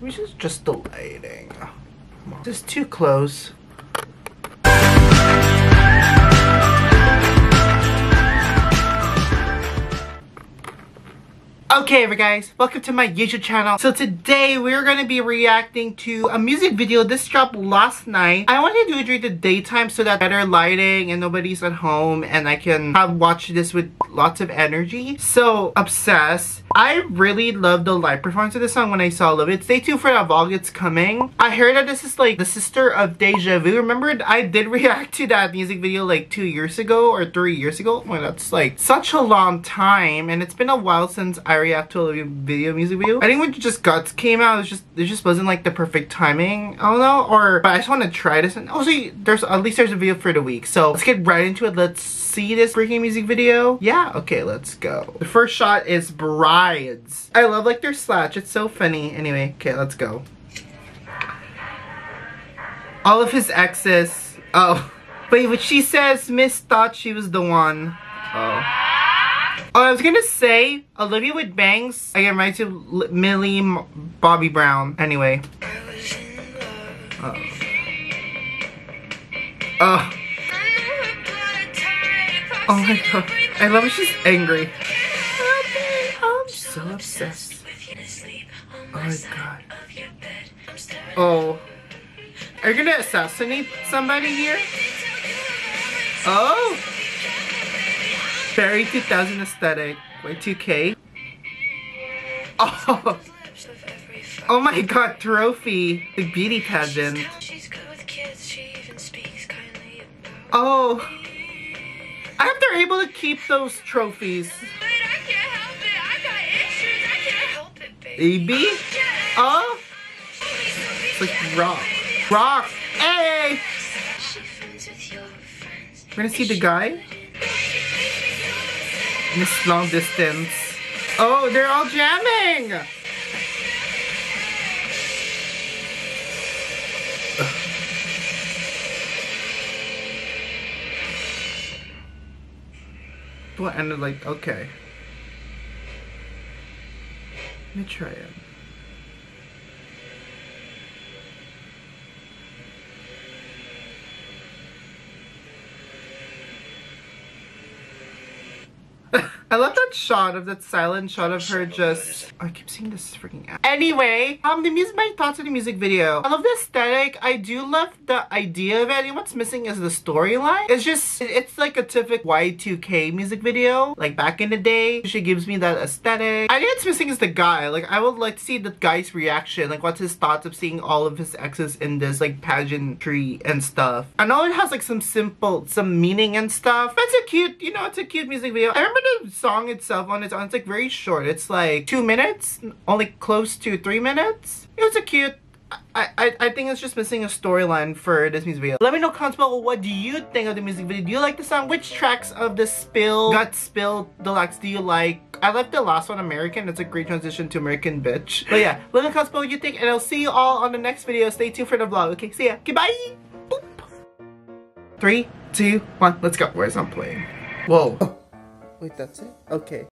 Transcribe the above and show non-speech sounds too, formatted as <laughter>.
Which is just the lighting. This is too close. Okay guys, welcome to my YouTube channel. So today we're gonna be reacting to a music video. This dropped last night. I wanted to do it during the daytime so that better lighting and nobody's at home and I can have watch this with lots of energy. So obsessed. I really love the live performance of this song when I saw it. Stay tuned for that vlog, it's coming. I heard that this is like the sister of Deja Vu. Remember I did <laughs> react to that music video like two years ago or three years ago? Well, that's like such a long time and it's been a while since I react to a video music video. I think when just Guts came out, it just it just wasn't like the perfect timing. I don't know, or but I just want to try this. And oh, also, there's at least there's a video for the week. So let's get right into it. Let's see this freaking music video. Yeah, okay, let's go. The first shot is brides. I love like their slash. It's so funny. Anyway, okay, let's go. All of his exes. Oh. <laughs> Wait, what she says, Miss thought she was the one. Oh. Oh, I was gonna say, Olivia with bangs. I get right to Millie Bobby Brown. Anyway. Oh. Oh my god. I love she's angry. I'm so obsessed. Oh my god. Oh. Are you gonna assassinate somebody here? Oh! Very 2000 aesthetic. Wait, 2K. Oh! Oh my god, trophy. The beauty pageant. Oh. They're able to keep those trophies. Baby? Oh? It's like rock. Rock! Hey! We're gonna see the guy? Miss Long Distance. Oh, they're all jamming! Ended like, okay. Let me try it. I love that shot of that silent shot of her just oh, I keep seeing this freaking ad. Anyway, um the music my thoughts on the music video. I love the aesthetic. I do love the idea of it. And what's missing is the storyline. It's just it's like a typical Y2K music video. Like back in the day. She gives me that aesthetic. I think it's missing is the guy. Like I would like to see the guy's reaction. Like what's his thoughts of seeing all of his exes in this like pageantry and stuff. I know it has like some simple some meaning and stuff. That's a cute, you know, it's a cute music video. I remember the song itself on its own, it's like very short. It's like two minutes, only close to three minutes. It was a cute I, I, I think it's just missing a storyline for this music video. Let me know comments below what do you think of the music video. Do you like the song? Which tracks of the Spill, Gut Spill Deluxe do you like? I like the last one, American. It's a great transition to American Bitch. But yeah, let me know comments below what you think and I'll see you all on the next video. Stay tuned for the vlog. Okay, see ya. Goodbye! Boop. Three, two, one, let's go. Where's I'm playing? Whoa. Wait, that's it? Eh? Okay.